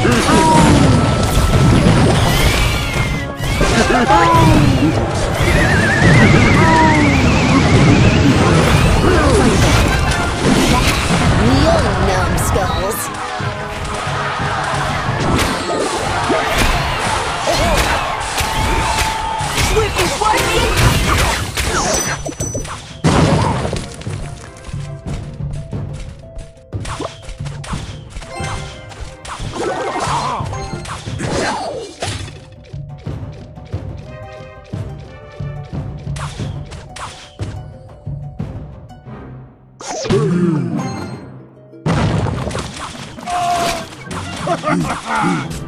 Oh! Screw you!